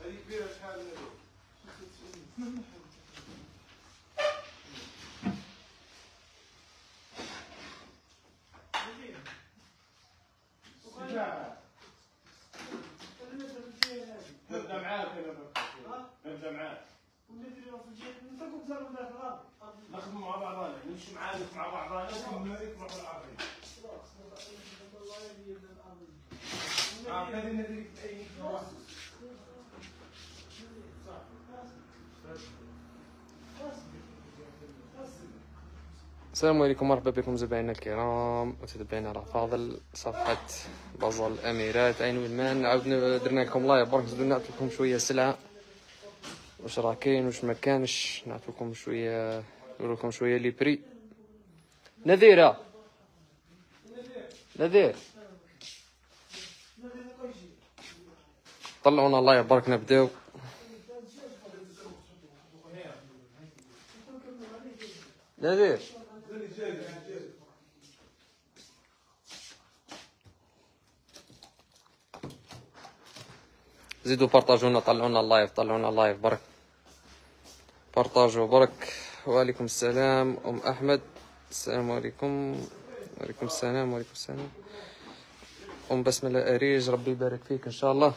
هذه كبيره شحال من هذوك شجاع. نبدا معاك أنا بقى. نبدا معاك نخدموا مع بعضنا نمشي معاك مع بعضنا نكملوا هيك مع بعضنا عطيني نديك اي السلام عليكم مرحبا بكم متابعينا الكرام. متابعينا على فاضل صفحة بازار الأميرات. أين وين ما نعاود درنا لكم live. برك نزيدو نعطي لكم شوية سلعة. واش راه كاين؟ واش ما كانش؟ نعطي لكم شوية نقول شوية les prix. نذيرة نذير. طلعونا ال live برك نبداو. نذير. زيدوا بارطاجونا طلعونا ال live طلعونا ال live برك بارطاجوا برك وعليكم السلام. أم أحمد. السلام عليكم. وعليكم السلام. وعليكم السلام. أم بسمة أريج. ربي يبارك فيك إن شاء الله.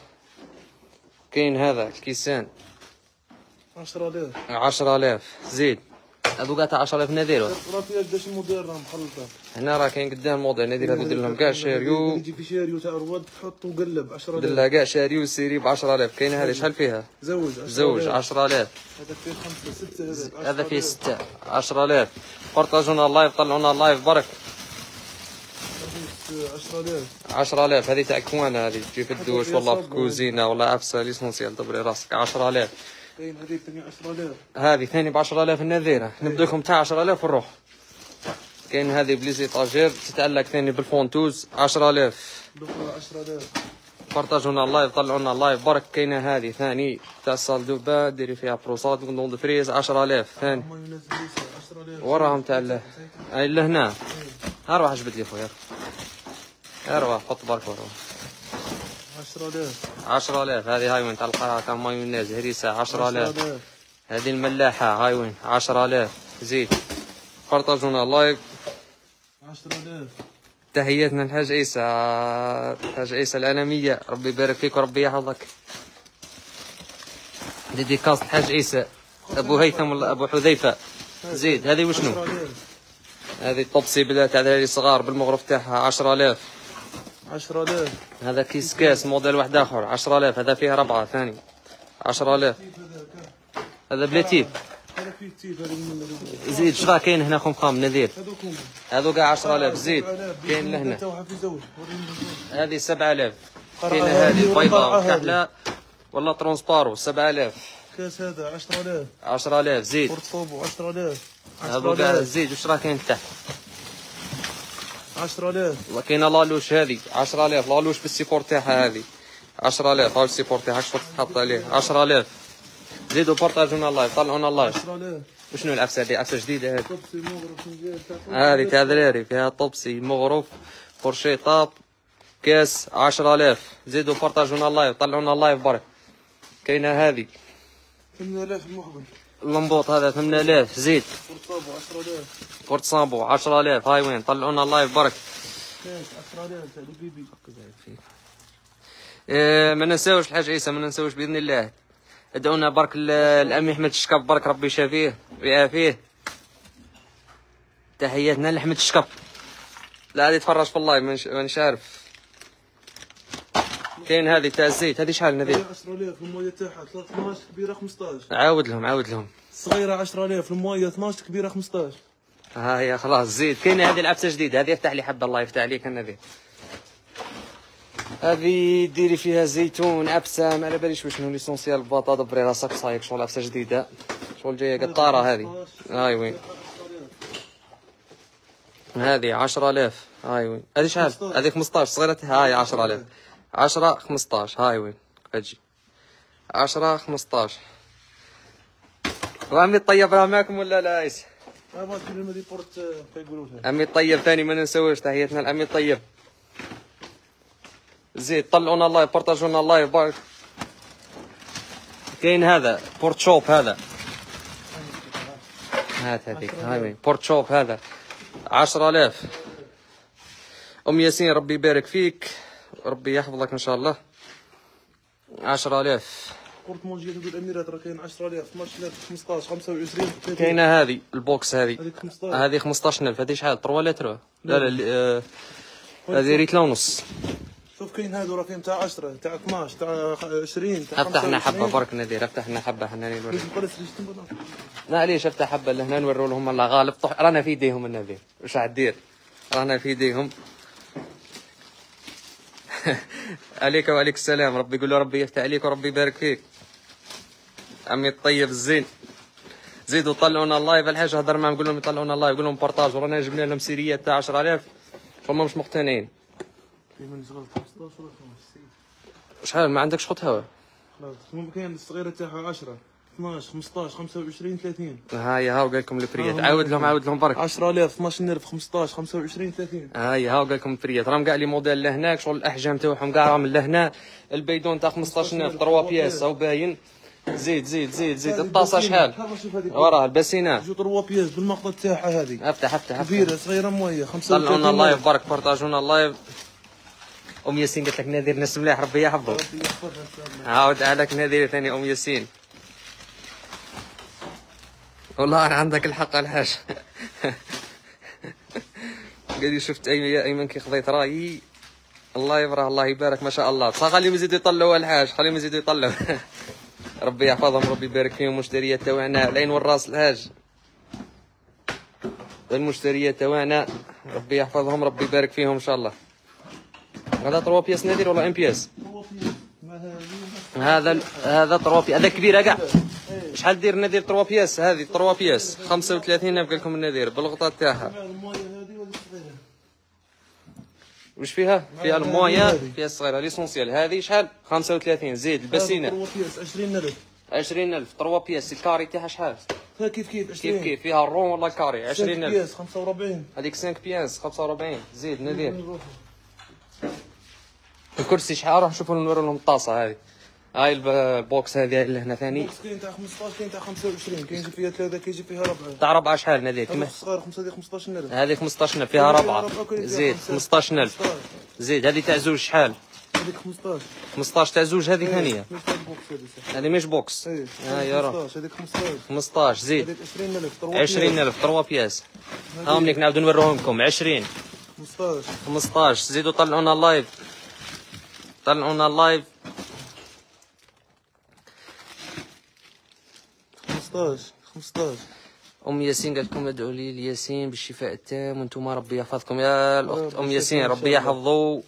كاين هذا الكيسان. 10000 عشرة آلاف. زيد. هذو قاعد عشرة آلاف نادير راه فيها قداش الموديل راه محلطه هنا راه كاين قدام موضع نادير هذو دير لهم كاع chariot في chariot تاع roues تحط وقلب 10000 دلها كاع chariot série ب 10000 كاينة هذه شحال فيها زوج زوج 10000 هذا فيه خمسه سته هذاك هذا فيه 6 10000 بارطاجونا ال live طلعونا ال live برك 10000 10000 هذه تاع كوانا هذه تجي في الدوش ولا في الكوزينه ولا عفسه l'essentiel دبري راسك 10000 كاين هذيك ثاني 10000 هذه ثاني ب 10000 النذيرة. نبدا لكم تاع 10000 ونروح كاين هذه ب les étagères تتعلق ثاني بال ventouses 10000 الاخرى 10000 بارطاجونا ال live طلعونا ال live. برك كاينة هذه ثاني. تاع salle de bain ديري فيها brosse à dents dentifrice 10000 ثاني. هما ينزل ليس 10000 وراهم تاع ال- هاي لهنا. أروح جبد لي خويا. أروح حط برك وروح 10000 10000 هذه هاي وين تاع القرعه تاع mayonnaise هريسه 10000 هذه الملاحة. هاي وين؟ 10000 زيد. بارطاجونا ال live 10000 تحياتنا الحاج عيسى. الحاج عيسى العالمية. ربي يبارك فيك وربي يحفظك. dédicace الحاج عيسى. أبو هيثم ولا أبو حذيفة. زيد هذه وشنو؟ 10000 هذه الطبسي plat تاع دراري صغار بالمغرف تاعها. 10000 10000 هذا كيس كاس موديل واحد آخر 10000 هذا فيه ربعة ثاني. 10000 هذا بلا تيب. زيد شرا كاين هنا خمخام نذير؟ هذو كاع 10000 زيد كاين لهنا. هذه 7000 قرعة كاينة هذه البيضاء؟ والكحله ولا transparent 7000 كاس هذا 10000 10000 زيد. قرطوب 10000 هذو كاع 10000 زيد واش راه كاين تحت؟ 10000 والله كاينة la louche هذه. 10000 la louche بال support تاعها هذه. 10000 هاو ال support تاعها. شفت تحط عليه؟ 10000 زيدوا بارطاجونا ال live طلعونا ال live 10000 وشنو العفسه هذه عفسه جديدة هذه. طبسي فنجان تاع هذه تاع دراري فيها طبسي مغروف فورشي طاب كاس. 10000 زيدوا بارطاجونا اللايف طلعونا اللايف برك. كاينة هذه. 8000 المقبل. اللمبوط هذا 8000 زيد قرطوب 10000 كورت صامبو 10000 هاي وين؟ طلعونا اللايف برك كاس 10000 تاع البيبي إيه ما ننساوش الحاج عيسى ما ننساوش بإذن الله. ادعونا برك ال- الأمي أحمد الشكب برك ربي يشافيه ويعافيه. تحياتنا لأحمد الشكب. لا هذه يتفرج في اللايف مانيش عارف كاين هذه تاع الزيت هذه شحال نذير هذه 10000 المويه تاعها 12 كبيرة 15 عاود لهم عاود لهم. صغيرة 10000 المويه 12 كبيرة 15 ها هي خلاص زيد. كاينة هذه العبسه جديدة هذه افتح لي حبة الله يفتح عليك النبي هذه ديري فيها زيتون عبسه ما على باليش وشنو l'essentiel بطاطا دبري راسك صايك شغل عبسه جديدة. شغل جاية قطاره هذه. هاي وين. هذه 10000 هاي وين. هذه شحال؟ 15. هذه 15 صغيرة؟ هاي 10000 10 15 هاي وين؟ أجي. 10 15 وعمي طيب راه معكم ولا لا؟ لها عمي الطيب ثاني ما ننساوش تحياتنا لعمي الطيب. زيد طلعونا ال live بارطاجونا ال live برك كاين هذا porte شوب هذا. هات هذيك هاي وين؟ porte شوب هذا. عشرة آلاف. أم ياسين ربي يبارك فيك. ربي يحفظك إن شاء الله. عشرة آلاف. porte manger تقول الاميرات راه كاين 10000 12000 15 25 30 كاينة هذه ال box هذه. هذيك 15 هذه 15000 هذه شحال؟ 3 لتر لا لا ال- آه، هذه ريتلا ونص. شوف كاين هادو راه كاين تاع 10 تاع 12 تاع 20 تاع افتح لنا حبة 25. برك نذير افتح لنا حبة حنا نوري تنبض. معليش افتح حبة؟ لهنا نوروا لهم الله غالب. طح رانا في يديهم النذير واش عدير رانا في يديهم عليك وعليك السلام. ربي يقول له ربي يفتح عليك وربي يبارك فيك. عمي الطيب الزين. زيدوا طلعونا ال live. الحاج هضر معهم قول لهم يطلعونا ال live قول لهم partage ورانا جبنا لهم سيريات تاع 10000 هما مش مقتنعين. كاين من صغار 15 ولا 15 شحال؟ ما عندكش خط هوا؟ خلاص كاين الصغيرة تاعها 10 12 15 25 30 هاي هاو قال لكم الفريات. عاود لهم عاود لهم برك. 10000 12000 15 25 30 هاي هاو قال لكم الفريات. راهم كاع les modèles لهناك شغل الأحجام تاعهم كاع راهم لهنا. البيدون تاع 15000 3 pièces أو باين. زيد زيد زيد زيد. الطاسة شحال؟ وراه الباسينه jeu 3 pièces بالمقطع تاعها هذه. أفتح أفتح كبيرة صغيرة موية 35 طلعونا ال live برك بارطاجونا ال live أم ياسين قالت لك نادر ناس مليح ربي يحفظه. الله. عاود عليك نادر ثاني أم ياسين. والله عندك الحق الحاج. قال لي شفت ايمن يا أيمن كي خذيت رأيي. الله يبرع الله يبارك ما شاء الله. صح خليهم يزيدوا يطلعوا الحاج خليهم يزيدوا يطلعوا. ربي يحفظهم ربي يبارك فيهم. مشتريات تاعنا العين والراس الحاج. المشتريات تاعنا ربي يحفظهم ربي يبارك فيهم إن شاء الله. هذا 3 pièces نادر ولا une pièce؟ هذا هذا 3 pièces. هذا كبير كاع شحال دير نادر 3 pièces؟ هذه 3 pièces. 35 نبقى لكم النادر بالغطاء تاعها. وش فيها؟ فيها الموية فيها الصغيرة l'essentiel. هذه شحال؟ 35 زيد البسينة. 3 pièces 20000 20000 3 pièces. ال carré تاعها شحال؟ كيف كيف؟ 20 كيف كيف؟ فيها ال rond ولا ال carré؟ 20 20000 pièces 45 هذيك 5 pièces 45 زيد نذير. الكرسي شحال؟ راح نشوفوا نوروا لهم الطاسة هذه. هاي الب- ال box هذه اللي هنا ثاني. box كاين تاع 15 كاين تاع 25 كاين فيها ثلاثة كيجي فيها ربعة. تاع ربعة شحال هذا الصغير 5 هذه 15000 هذه 15000 فيها ربعة. زيد 15000 15 زيد هذه تاع زوج شحال؟ هذيك 15 15 تاع زوج هذه ثانية هذه هذه مش box. ها يا راه 15 هذيك 15 15 زيد. هذيك 20000 3 20000 3 pièces هاهم ليك نعاودو نوريهم لكم 20 15 15 زيدوا طلعونا ال live طلعونا ال live 15 15 أم ياسين قالت لكم ادعوا لي لياسين بالشفاء التام وأنتم ربي يحفظكم. يا الأخت أم ياسين ربي يحفظه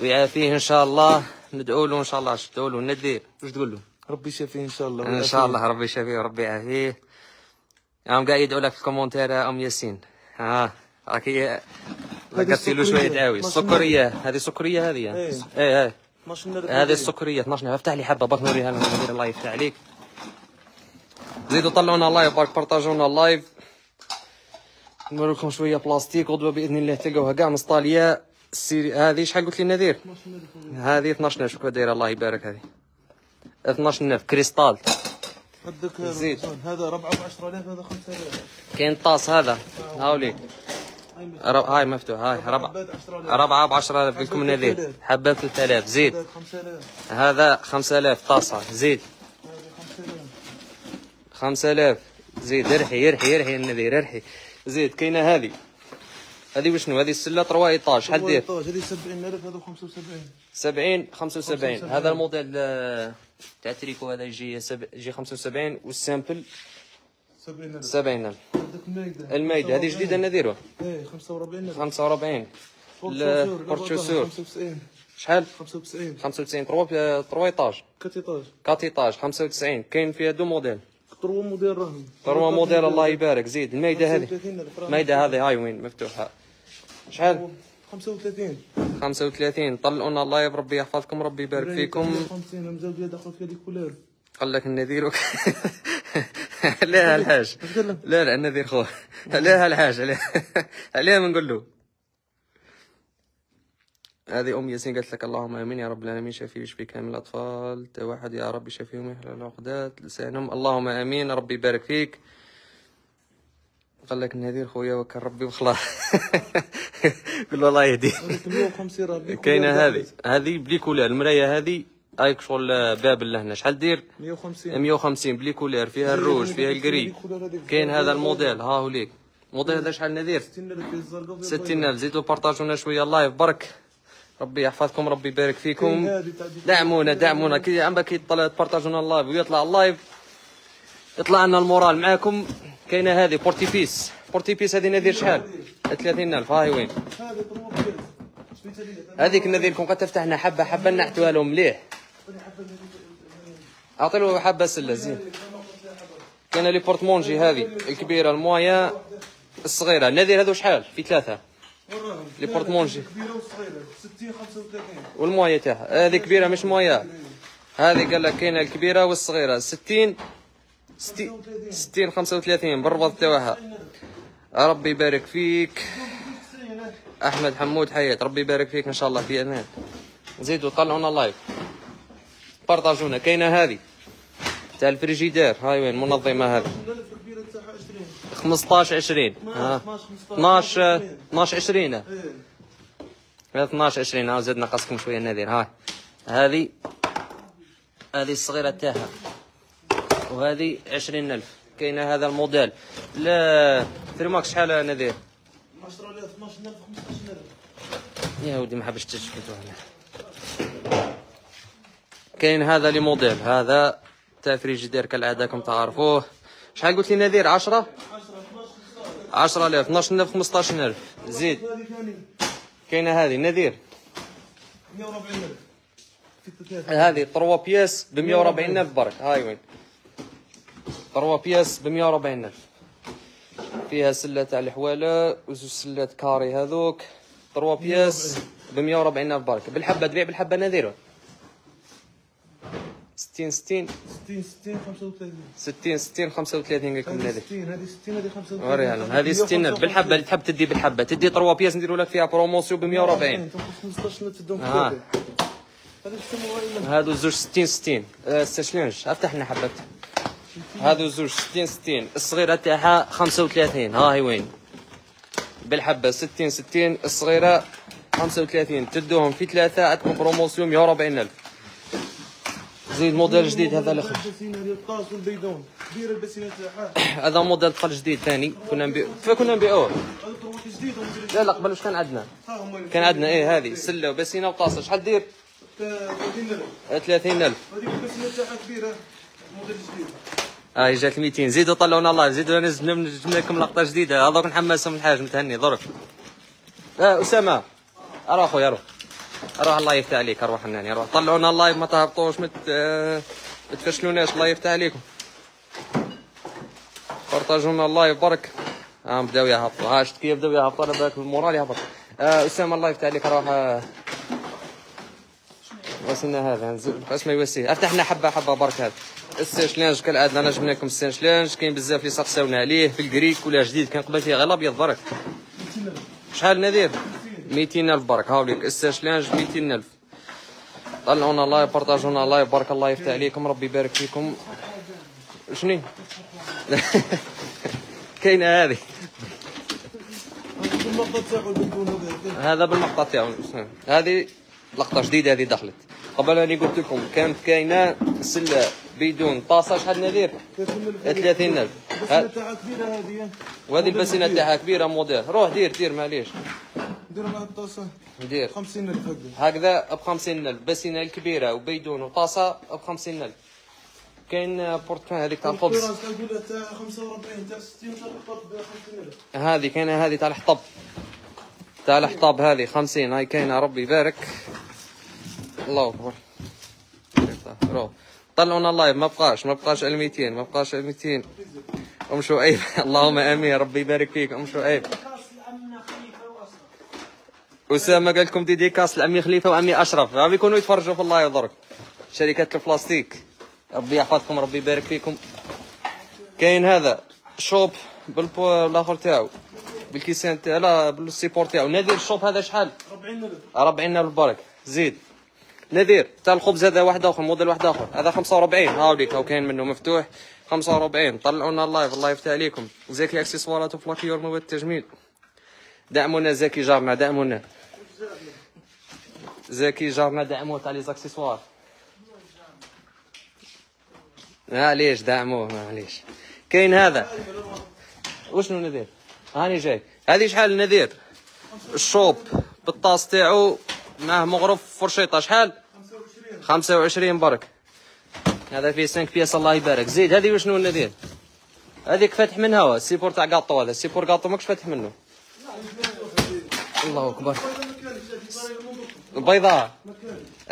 ويعافيه إن شاء الله. ندعوا له إن شاء الله. اش تدعوا له ندير واش تقول له؟ ربي يشافيه إن شاء الله. إن شاء الله ربي يشافيه وربي يعافيه. هم قاعد يدعوا لك في ال commentaires يا أم ياسين. ها راكي ذكرتي له شوية. دعاوي. السكرية. هذه سكريه هذه. إيه. إيه 12000 هذه السكرية. 12 افتح لي حبة. برك نوريها لهم الله يفتح عليك. زيدوا طلعونا ال live برك بارطاجونا ال live نوري لكم شوية بلاستيك غدوة بإذن الله تلقاوها كاع مسطالية السيري هذه شحال قلت لي نذير؟ هذه 12000 شكون دايرة الله يبارك هذه. 12000 كريستال. عندك زيد. هذا ربعه ب 10000 هذا 5000 كاين طاس هذا. هاوليك. هاي مفتوح هاي ربعة حبات 10000 ربعة ب 10000 لكم النذير حبة 3000 زيد. هذا 5000 هذا 5000 طاسة زيد هذا 5000 5000 زيد ارحي يرحي يرحي النذير ارحي. زيد كاينة هذه؟ هذه وشنو؟ هذه السلة 3 étages شحال دير؟ هذه 70000 هذا 75 70 75 هذا الموديل آه، تاع تريكو هذا يجي سب... يجي 75 وال simple 70000 70000 عندك المايده المايده هذه جديدة نديروا إيه 45000 45 ال porte-chaussures 95 شحال؟ 95 95 3 3 étages quatre étages. 4 étages 95 كاين فيها deux modèles. trois modèles راهم trois modèles الله يبارك. زيد المايده هذه. 35000 راهم. المايده هذه هاي وين؟ مفتوحة. شحال؟ 35 35 طلعونا ال live ربي يحفظكم ربي يبارك فيكم. 50 مزوجه دخل في هذيك couleur. قال لك النذير وك... لا الحاج لا لا النذير خوه لا الحاج عليه عليه ما نقول له. هذه ام ياسين قالت لك اللهم آمين يا رب العالمين شافي ويشفي كامل الأطفال تا واحد يا رب يشافيهم ويحلل العقدات لسانهم اللهم آمين ربي يبارك فيك. قال لك النذير خويا وكان ربي وخلاص قول له الله يهديه. هذيك 150 راه بلي كاينة هذه. هذه ب les couleurs المراية هذه هايك شغل باب لهنا شحال دير؟ 150 150 ب les couleurs فيها الروج فيها ال gris كاين هذا الموديل ها هو ليك. الموديل هذا شحال نذير 60000 في الزرقاء وفي 60000 زيدوا بارطاجونا شوية ال live برك ربي يحفظكم ربي يبارك فيكم. ديك- دعمونا دعمونا. كي عم كي طلع تبارطاجونا ال live ويطلع ال live يطلع لنا المورال معاكم. كاينة هذه بورتي بيس بورتي بيس هذه نذير شحال؟ 30000 هاي وين؟ هذيك النذيركم قد تفتحنا حبة حبة نحتوها لهم مليح. اعطي له حبة سلة زين. كاين لي بورتمونجي هذه الكبيرة المويا الصغيرة. النذير هذو شحال؟ في ثلاثة. لي بورتمونجي. كبيره وصغيره 60 35 والموية تاعها. هذه كبيرة مش موية. هذه قال لك كاينة الكبيرة والصغيرة. 60 60 60 35 بالربط تاعها. ربي يبارك فيك. أحمد حمود حيات ربي يبارك فيك إن شاء الله في أمان. زيدوا طلعونا لايف. بارطاجونا. كاينة هذه. تاع الفريجيدير. هاي وين؟ منظمة هذه. الالف الكبيره تاعها 20 15 20 ها 12 12 20 إيه. هذا 12 20 ها زدنا قصكم شوية النذير ها. هذه هذه الصغيرة تاعها. وهذه 20000 كاينة هذا الموديل. لا تريماكس شحال نذير؟ 10000 12000 15000 يا ودي ما حبش تشفتوا هنا كاين هذا لي موديل. هذا فريجيدير كالعاده كم تعرفوه. شحال قلت لي نذير؟ 10 10 12 15 10000 12000 15000 زيد. كاينة هذه. نذير. 140000 في الثلاثه هذه 3 بياس ب 140 الف برك. هاي وين. 3 بياس ب 140 الف فيها سلة تاع الحوالة وزوج سلات carrés هذوك. 3 بياس ب 140 الف برك. بالحبة تبيع بالحبة نذيره 60 60 60 60 35 60 60 35 قال لكم هذه نذير 60 هذه 60 هذه 35 وريها لهم هذه 60 الف بالحبة اللي تحب تدي بالحبة. تدي 3 pièces نديروا لك فيها promotion ب 140 15 تدهم في آه. الثلاثة. هذا يسموها إلا هادو زوج 60 60 أه، sèche-linge أفتح لنا حبات هادو زوج 60 60 الصغيرة تاعها 35 ها هي وين؟ بالحبة 60 60 الصغيرة 35 تدوهم في ثلاثة عندكم promotion 140 ألف. زيد موديل جديد هذا اللي خرج. هذا موديل دخل جديد ثاني. كنا نبيعوه طروات جديد ومدير لا لا قبل واش كان عندنا؟ كان عندنا إيه هذه سلة وبسينة وطاسة شحال دير؟ 30000 أه، 30 ألف. هذيك البسينة تاعها كبيرة موديل جديد هاي جات 200 زيدوا طلعونا ال live زيدوا نجم لكم لقطة جديدة. هذوك نحمسهم الحاج متهني. ضرب. آه أسامة. أروح اخويا أروح أروح الله يفتح عليك أروح هناني أروح طلعونا ال live ما تهبطوش مت آه، ما تفشلوناش الله يفتح عليكم. بارطاجونا ال live برك ها بداو يهبطوا. ها شفت كيف بداو يهبطوا أنا بالك ال moral يهبط آه أسامة الله يفتح عليك أروح آه، وصلنا هذا نزل اسمه يوسيه أفتح لنا حبة حبة برك هذا ال sèche-linge كالعاده أنا جبنا لكم ال sèche-linge كاين بزاف اللي سقساونا عليه في ال gris ولا جديد كان قبل فيه غير الأبيض برك. شحال نذير؟ 200 ألف برك هاوليك ال sèche-linge 200 ألف. طلعونا live بارطاجونا live برك الله يفتح عليكم ربي يبارك فيكم. شنو؟ كاينة هذه. هذا بالمقطع تاعو. هذه لقطة جديدة هذه دخلت. قبل اني قلت لكم كانت كاينة سلة بدون طاسة شحال نذير 30000 30000 البسينة تاعها كبيرة هذه. وهذه البسينه تاعها كبيرة موديل. روح دير دير معليش. ندير مع الطاسة. دير. 50000 هكذا. هكذا ب 50000 بسينه الكبيرة وبيدون وطاسة ب 50000 كاين بورتكان هذيك تاع الخبز الكراس تقول تاع 45 تاع 60 تاع الطب ب 50000 هذه كاينة هذه تاع الحطب. تاع الحطب هذه 50 هاي كاينة ربي يبارك. الله أكبر. روح. طلعونا ال live ما بقاش ما بقاش ال 200 ما بقاش ال 200 أم شعيب اللهم آمين ربي يبارك فيك أم شعيب. أسامة قال لكم dédicace لعمي خليفة وعمي أشرف. راهم يكونوا يتفرجوا في ال live درك شركة البلاستيك. ربي يحفظكم ربي يبارك فيكم. كاين هذا chope بال pot الآخر تاعو بالكيسان تاع لا بال support تاعو. نادي ال chope هذا شحال؟ 40000 40000 برك زيد. نذير تاع الخبز هذا واحد آخر موديل واحد آخر. هذا 45 هاوليك هاو كاين منه مفتوح. 45 طلعونا ال live الله يفتح عليكم زكي اكسسوارات وفلاكيور مواد التجميل دعمونا زكي جارنا دعمونا. زكي جارنا دعموه تاع les accessoires معليش دعموه معليش. كاين هذا. وشنو نذير؟ هاني جاي. هذه شحال النذير ال chope بالطاس تاعو معاه مغرف فرشيطه شحال؟ 25 برك هذا فيه 5 pièces الله يبارك. زيد هذه وشنو النذير هذيك فاتح منها ال support تاع قاطو هذا. ال support gâteau ماكش فاتح منه. الله أكبر. البيضاء.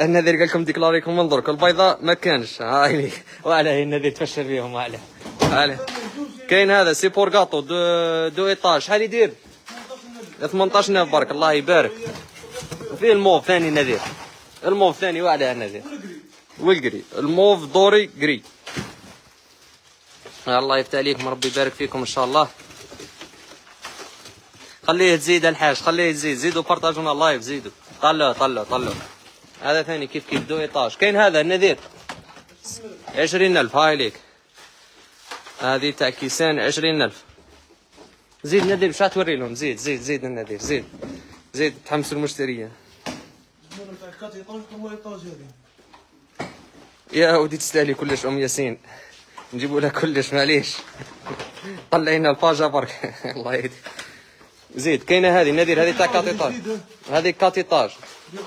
النذير قال لكم ديكلاريكم من درك. البيضاء ما كانش. هاي وعلى هي النذير تفشل بيهم وعلى. على كاين هذا support gâteau deux, deux étages. شحال يدير؟ 18000 برك الله يبارك. فيه الموف ثاني نذير. الموف ثاني وعلى النذير وال gris. ال mauve doré gris. الله يفتح عليكم ربي يبارك فيكم إن شاء الله. خليه تزيد الحاج خليه تزيد. زيدوا بارطاجونا ال live زيدوا. طلعوا طلعوا طلعوا. هذا ثاني كيف كيف deux étages كاين هذا النذير عشرين ألف. هاي ليك هذه تاع كيسان عشرين ألف. زيد نذير مش توري لهم زيد زيد زيد النذير زيد. زيد تحمسوا المشترية يا ودي تستاهلي كلش أم ياسين. نجيبوا لها كلش معليش. طلعينا ال page برك. الله يهديك زيد كاينة هذه؟ نذير هذه تاع quatre étages هذه quatre étages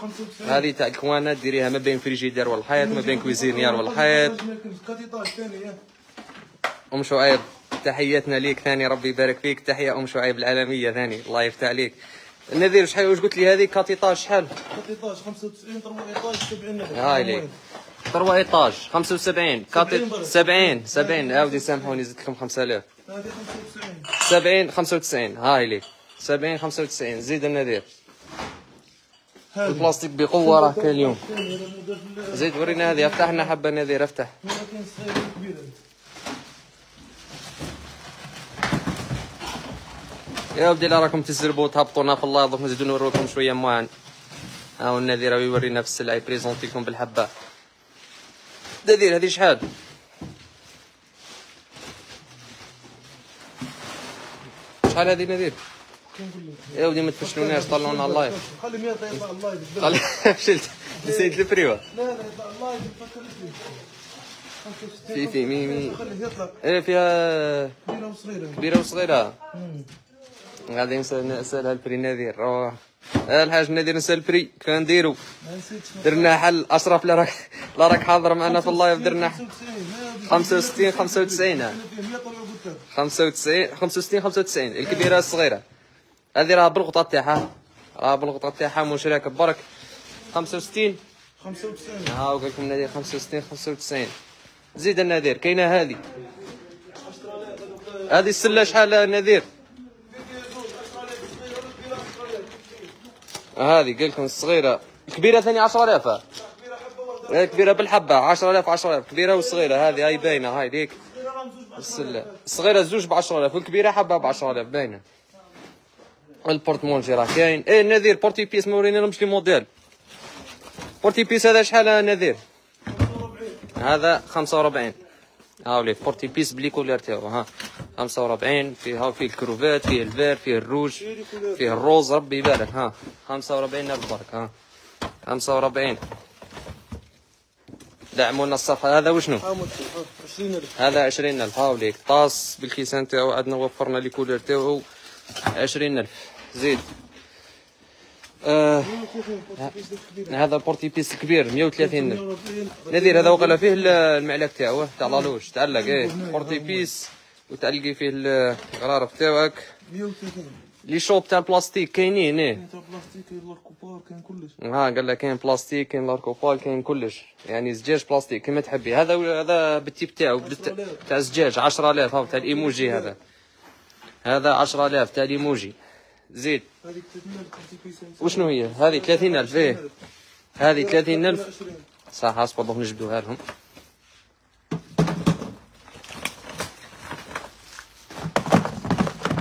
95 هذه تاع الكوانه ديريها ما بين فريجيدير والحيط ما بين cuisinière والحيط. أم شعيب تحياتنا ليك ثاني ربي يبارك فيك. تحية أم شعيب العالمية ثاني. الله يفتح عليك. النذير شحال واش قلت لي هذه؟ quatre étages شحال؟ quatre étages 95 trois étages 70 هاي ليك trois étages 75 كاتي 70 70 عاودي سامحوني زدت لكم 5000 هذه 95 70 95 هاي ليك 70 95 زيد النذير. البلاستيك بقوة راه كاين اليوم. زيد ورينا هذه. افتح لنا حبة نذير افتح هنا كاين صغيره كبيره يا ودي لا راكم تزربوا تهبطونا في الله دوك نزيدو نوريكم شوية moins. هاو النذير راه يورينا في السلعه ي présenter لكم بالحبة. نذير هذه شحال؟ شحال هذه نذير؟ يا ودي ما تفشلوناش طلعونا اللايف. خلي 100 يطلع اللايف. بالبلد. خلي فشلت نسيت البريوه لا لا يطلع اللايف. فكر فيه 65 في في مي مي خليه يطلع. إيه فيها كبيرة وصغيرة. كبيرة وصغيرة. غادي نسال البري نذير روح. الحاج نذير نسأل البري كنديرو درنا حل أشرف لا راك لا راك حاضر معنا في اللايف درنا 95 65 95 100 طلعوا قدام 95 65 95 الكبيرة الصغيرة. هذه راه بالغطاء تاعها. راه بالغطاء تاعها مشرك برك 65 95 ها قال لكم نذير 65 95 زيد النذير كاينة هذه؟ هذه السلة شحال نذير؟ هذه قال لكم الصغيرة. الكبيره ثاني 10000 إيه، كبيرة بالحبة. 10000 10000 كبيرة وصغيرة. هذه هاي باينة. هاي ديك. الصغيره زوج ب 10000 والكبيرة حبة ب 10000 باينة. ال porte-manger راه كاين. إيه نذير. porte-épices ما ورينا لهمش les modèles. porte-épices هذا شحال نذير؟ هذا 45 هاو لي porte-épices ب les couleurs تاعو. ها. 45 فيه هاو فيه الكروفات فيه ال vert فيه الروج فيه ال rose ربي يبارك ها. 45 الف برك ها. 45 دعمونا الصفحة. هذا وشنو؟ عامل 20000 هذا 20000 هاو ليك. طاس بالكيسان تاعو عندنا وفرنا les couleurs تاعو 20000 زيد. آه هذا porte-épices كبير 130000 نذير هذا وقال فيه المعلق تاعو تاع la louche تعلق إيه. porte-épices وتعلقي فيه الغرارف تاعك 130 les chopes تاع البلاستيك كاينين إيه. كاين تاع بلاستيك كاين ال Arcopal كاين كلش. ها قال لك كاين بلاستيك كاين l'Arcopal كاين كلش. يعني زجاج بلاستيك كما تحبي. هذا هذا بالتيب تاعو تاع زجاج 10000 هاو تاع الإيموجي هذا. هذا 10000 تاع الإيموجي. زيد. هذيك 30000 تاع بيسان وشنو هي؟ هذه 30000 إيه. هذه 30000 20 صح اصبر دوك نجبدوها لهم.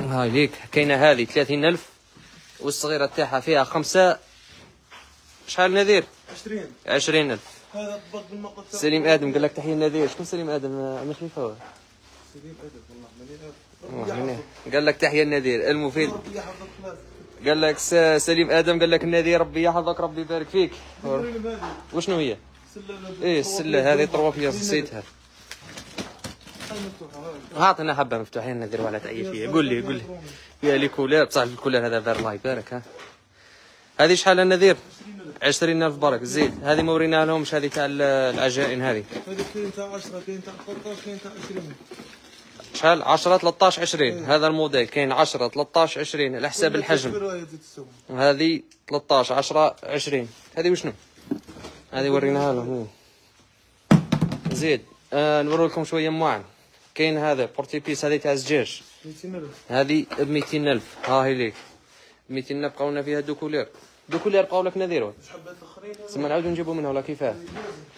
هاي ليك كاينة هذه 30000 والصغيرة تاعها فيها خمسة. شحال نذير؟ 20 20000 هذا طبق بالمقطع سليم آدم قال لك تحية النذير شكون سليم آدم؟ آه، عمي خليفة هو سليم ادب والله. قال لك تحية النذير المفيد. قال لك سليم آدم قال لك النذير ربي يحفظك ربي يبارك فيك. وشنو هي؟ إيه السله هذه طروه فيها نسيتها اعطينا حبه مفتوحين النذير ولا أي شيء. قول لي قول لي. فيها les couleurs بصح ال couleur هذا دار الله يبارك ها. هذه شحال النذير 20000 برك زيد هذه ما وريناها لهمش هذه تاع ال- العجائن هذه. هذه كاين تاع 10 كاين تاع 13 كاين تاع 20 شحال 10 13 20 هذا الموديل كاين 10 13 20 على حساب الحجم هذه 13 10 20 هذه وشنو؟ هذه وريناها لهم. زيد آه نوري لكم شوية معن كاين هذا porte-épices هذه تاع الزجاج. 20 هذه ب 200000 ها هي ليك. 200000 بقاونا فيها deux couleurs deux couleurs بقاو لك نذيرو مش حبات الأخرين؟ سما نعاودو نجيبو منها ولا كيفاه؟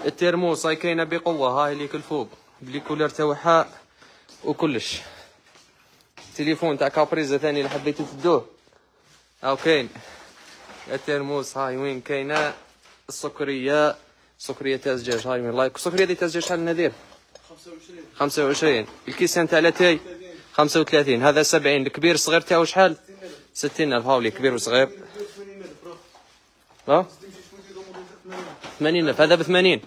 الترموس هاي كاينة بقوة. ها هي ليك الفوق. ب les couleurs تاعها وكلش. تليفون تاع كابريزا ثاني اللي حبيتو تدوه. هاو كاين. الترموس هاي وين كاينة؟ السكرية. سكرية تاع الزجاج. هاي وين لايك. السكريه دي تاع الزجاج شحال النذير 25 25 الكيسان تاع لاتاي 35 هذا 70 الكبير الصغير تاعو شحال؟ 60000 هاولي كبير وصغير. 80000 ها؟ تمشي شوية في ضمن 80 80000 هذا ب 80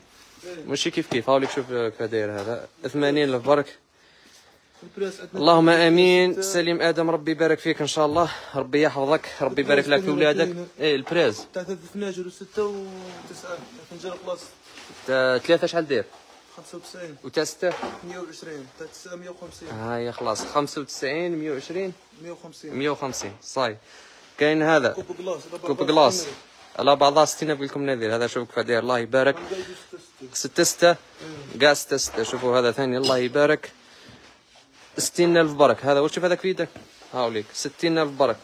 ماشي كيف كيف؟ هاوليك شوف كيف داير هذا. 80000 برك البلاس عندنا اللهم آمين. سليم آدم. ربي يبارك فيك إن شاء الله. ربي يحفظك. ربي يبارك لك في ولادك. إيه البريز. تاع ثلاث فناجر وستة وتسعة. فنجان بلاص ثلاثة شحال داير؟ 95 وتا ستة 120 تاع 9 150 هاي خلاص. 95 120 150 150 صاي كاين هذا؟ coupe glace coupe على بعضها 60 بقول لكم نذير هذا شوف كيف داير. الله يبارك. ستة ستة كاع ستة ستة شوفوا هذا ثاني. الله يبارك. ستين ألف برك. هذا وشوف هذاك في يدك؟ هاوليك ستين ألف برك.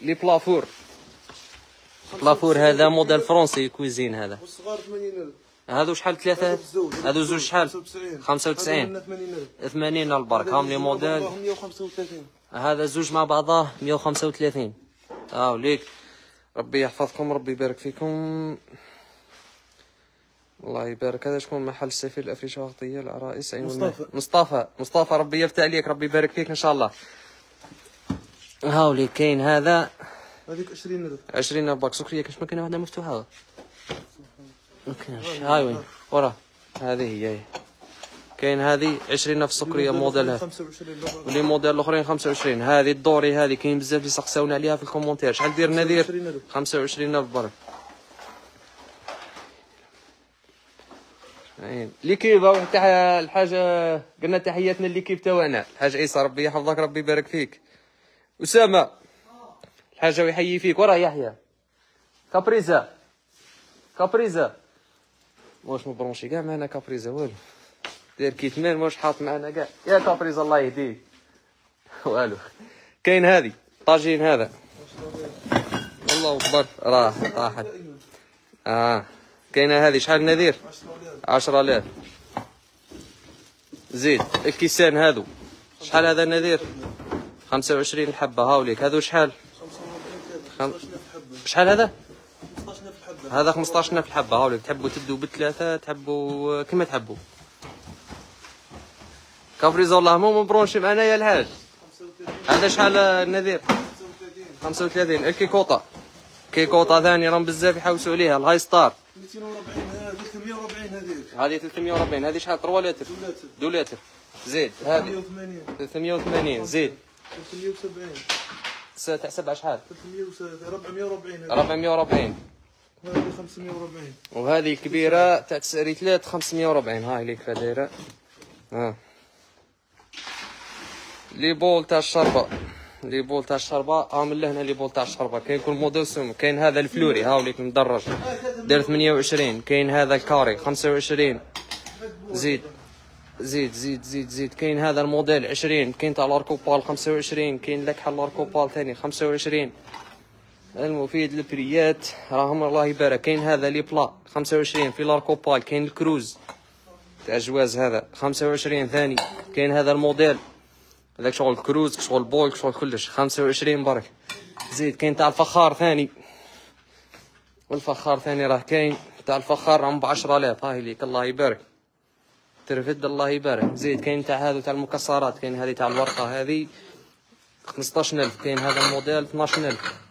les plats four. plat four هذا موديل فرنسي cuisine هذا. والصغار 80000 هذو شحال ثلاثة؟ هذو زوج شحال؟ 95 95 80000 80 ألف برك هاهم les modèles. 135 هذا زوج مع بعضاه 135 هاوليك ربي يحفظكم ربي يبارك فيكم. الله يبارك. هذا شكون؟ محل السفير الأفريقي الشرقيه العرائس أيوه مصطفى. مصطفى. مصطفى ربي يفتح عليك ربي يبارك فيك إن شاء الله. هاولي كاين هذا. هذيك 20000 20 pack سكريه كاش ما كاين واحدة مفتوحة؟ هاي وين؟ ورا. هذه هي هي. كاين هذه 20 نفس سكرية موديل هذا. 25 لغة. و les modèles الأخرين 25 هذه الدوري هذه كاين بزاف اللي سقساونا عليها في ال commentaire. شحال دير نذير؟ 25000 25 ألف. برك. l'équipe تاع الحاجة قلنا تحياتنا l'équipe تاعنا الحاج عيسى ربي يحفظك ربي يبارك فيك. أسامة. الحاجة ويحيي فيك. وراه يحيى. كابريزا. كابريزا. واش مبرونشي كاع معنا كابريزا والو. داير كيتمان واش حاط معنا كاع؟ يا كابريزا الله يهديك. والو. كاين هذه. طاجين هذا. الله أكبر. راح. راحت آه. كاينة هذه. شحال نذير 10000 زيد. الكيسان هذو شحال هذا نذير 25 حبه هاوليك. هذو شحال؟ خم... شحال هذا؟ 15000 حبة هذا 15000 حبه هاوليك تحبوا تبدوا بثلاثة تحبوا كما تحبوا. كافريز والله مو مبرونشي معنا يا الحاج هذا شحال النذير؟ 35 الكيكوطه كيكوطه ثاني راهم بزاف يحوسوا عليها الهاي ستار. 240 هذيك 140 هذيك هذه. 340 هذه شحال؟ 3 لتر. ثلاثة 2 لتر. زيد هذه. 180 380 زيد. 370 س- تاع سبعة شحال 370 440 هذيك 440 هذه 540 وهذه الكبيرة تاع تسع ليترات 540 هاي ليك دايرة ها. les bols تاع الشربة. les bols تاع الشربة. ها من لهنا les bols تاع الشربة. كاين كل موديل سوم كاين هذا ال fleuri. هاو ليك مدرج. داير 28 كاين هذا ال carré. 25 زيد. زيد زيد زيد زيد. كاين هذا الموديل 20 كاين تاع l'Arcopal 25 كاين لك حل l'Arcopal ثاني 25 المفيد البريات راهم الله يبارك. كاين هذا les plats 25 في l'Arcopal كاين ال creux تاع جواز هذا 25 ثاني كاين هذا الموديل. هذاك شغل creux شغل bol شغل كلش. 25 برك. زيد كاين تاع الفخار ثاني. والفخار ثاني راه كاين. تاع الفخار راهم ب 10000 هاي ليك الله يبارك. ترفد الله يبارك. زيد كاين تاع هذا تاع المكسرات كاين هذه تاع الورقة هذه. 15000 كاين هذا الموديل 12000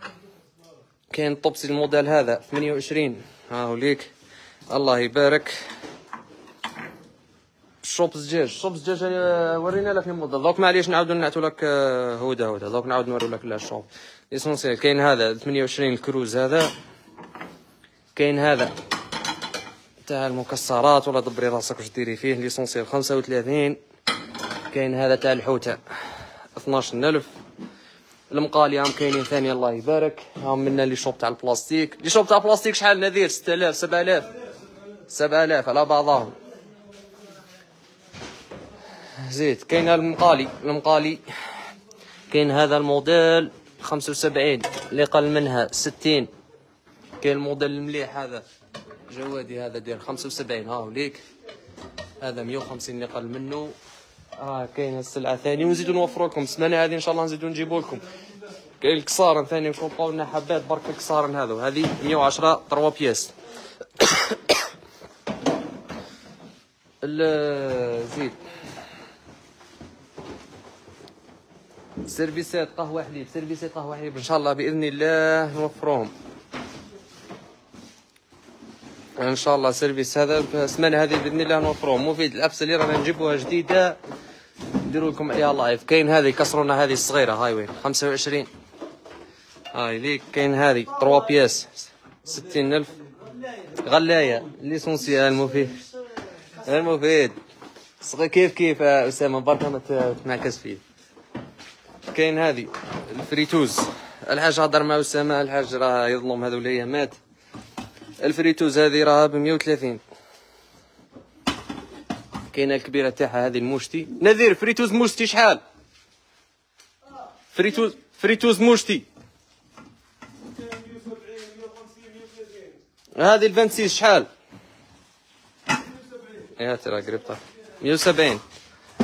كاين طبسي الموديل هذا 28 ها هو ليك. الله يبارك. chope زجاج. chope زجاج آه، ورينا لك الموديل. دوك معليش نعاودو نعتو لك آه، هدى هدى. دوك نعاود نوري لك ال chope l'essentiel كاين هذا 28 ال creux هذا. كاين هذا. تاع المكسرات ولا دبري راسك واش ديري فيه. l'essentiel 35 كاين هذا تاع الحوتة. 12000 المقالي هم كاينين ثاني الله يبارك. هم منا les chopes تاع البلاستيك. les chopes تاع البلاستيك شحال؟ نذير 6000 7000 7000 على بعضهم. زيد كاين المقالي. المقالي كاين هذا الموديل 75 اللي قل منها 60 كاين الموديل المليح هذا. جوادي هذا ديال 75 ها هو ليك. هذا 150 اللي قل منه. آه كاين السلعة. ثاني ونزيدو نوفروا لكم السمانه هذه إن شاء الله نزيدو نجيبوا لكم. كاين الكسارن ثاني وشوفوا لنا حبات برك الكسارن هذو هذه 110 3 بياس. زيد. سيرفيسات قهوة حليب. سيرفيسات قهوة حليب. إن شاء الله بإذن الله نوفروهم. ان شاء الله service هذا السمانه هذه بإذن الله نوفروهم مفيد الأبس اللي رانا نجيبوها جديدة. نديروا لكم عليها live كاين هذه كسرونا هذه الصغيرة هاي وين 25 هاي ليك كاين هذه 3 pièces 60000 غلاية l'essentiel مفيد. المفيد صغير كيف كيف أسامة؟ بركه ما تنعكس فيه كاين هذه ال friteuse. الحاج هضر مع أسامة الحاج راه يظلم هذو الايامات ال friteuse هذه راها ب 130 كاينة الكبيرة تاعها هذه المشتي نذير friteuse مشتي شحال؟ friteuse friteuse مشتي هذه الفانسيس شحال؟ يا ترى قريبتها 170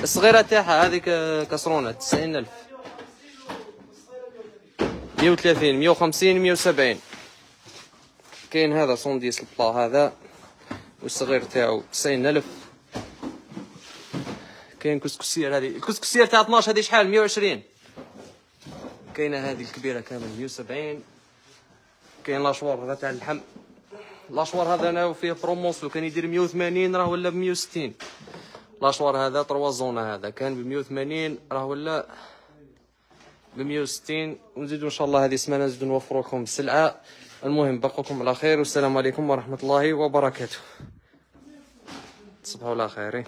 الصغيرة تاعها هذيك كسرونه 90000 130 150 170 كاين هذا صونديس البلا هذا والصغير تاعو 90000 كاين كسكسير هذه. الكسكسير تاع 12 هذه شحال؟ 120 كاينة هذه الكبيرة كامل 170 كاين l'hachoir هذا تاع اللحم. l'hachoir هذا أنا فيه promotion كان يدير 180 راه ولا ب 160 l'hachoir هذا trois ans هذا كان ب 180 راه ولا ب 160 ونزيدو إن شاء الله هذه السمانة نزيدو نوفرو لكم السلعه المهم بقوكم على خير والسلام عليكم ورحمة الله وبركاته. تصبحوا على خير.